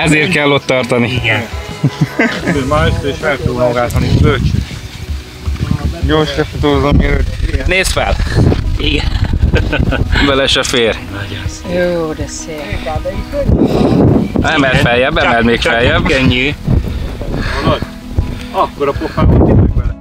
Ezért kell ott tartani. Igen. Már össze is fel tudom magát, hanem bölcső. Gyors lefotózom, mielőtt Nézd fel! Igen. Bele se fér. Jó, de szép. Emeld feljebb, emeld még feljebb. Könnyű. Akkor a pofában tényleg bele.